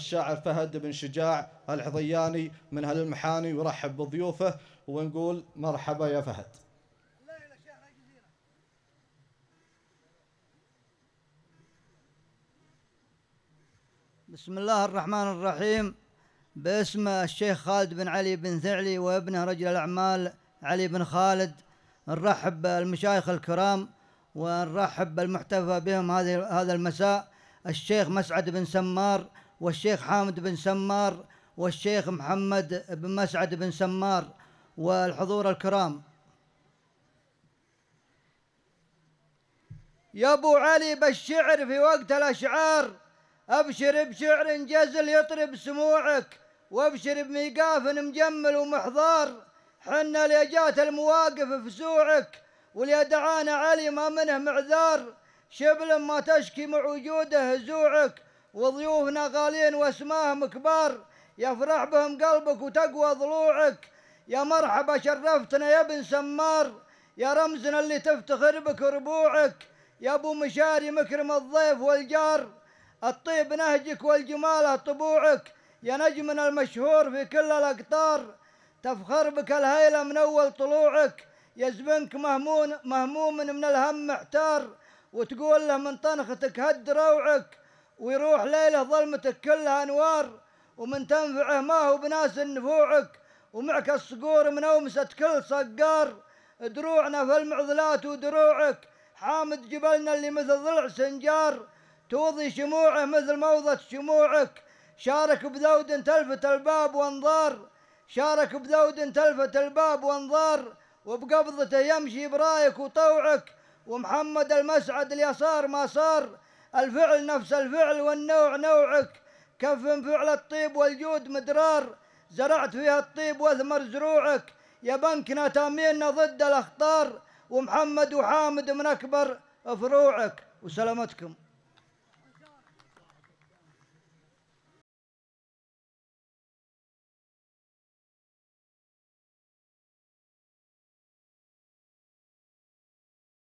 الشاعر فهد بن شجاع الحضياني من هالمحاني ويرحب بضيوفه ونقول مرحبا يا فهد. بسم الله الرحمن الرحيم. باسم الشيخ خالد بن علي بن ثعلي وابنه رجل الأعمال علي بن خالد. نرحب بالمشايخ الكرام ونرحب بالمحتفى بهم هذه هذا المساء. الشيخ مسعد بن سمار والشيخ حامد بن سمار والشيخ محمد بن مسعد بن سمار والحضور الكرام. يا أبو علي بالشعر في وقت الأشعار أبشر بشعر جزل يطرب سموعك وأبشر بميقاف مجمل ومحضار. حنا لجات المواقف فسوعك وليدعانا علي ما منه معذار. شبل ما تشكي مع وجوده هزوعك وضيوفنا غالين واسماهم كبار يفرح بهم قلبك وتقوى ضلوعك. يا مرحبا شرفتنا يا ابن سمار يا رمزنا اللي تفتخر بك ربوعك يا ابو مشاري مكرم الضيف والجار الطيب نهجك والجمال طبوعك يا نجمنا المشهور في كل الأقطار تفخر بك الهيلة من أول طلوعك. يزبنك مهمون مهموم من الهم محتار وتقول له من طنختك هد روعك. ويروح ليلة ظلمتك كلها أنوار ومن تنفعه ما هو بناس نفوعك ومعك الصقور من أومسة كل صقار. دروعنا في المعضلات ودروعك حامد جبلنا اللي مثل ضلع سنجار. توضي شموعه مثل موضة شموعك. شارك بذود تلفت الباب وانظار. شارك بذود تلفت الباب وانظار. وبقبضته يمشي برايك وطوعك. ومحمد المسعد اليسار ما صار. الفعل نفس الفعل والنوع نوعك. كف فعل الطيب والجود مدرار. زرعت فيها الطيب واثمر زروعك. يا بنكنا تامينا ضد الأخطار. ومحمد وحامد من أكبر فروعك. وسلامتكم.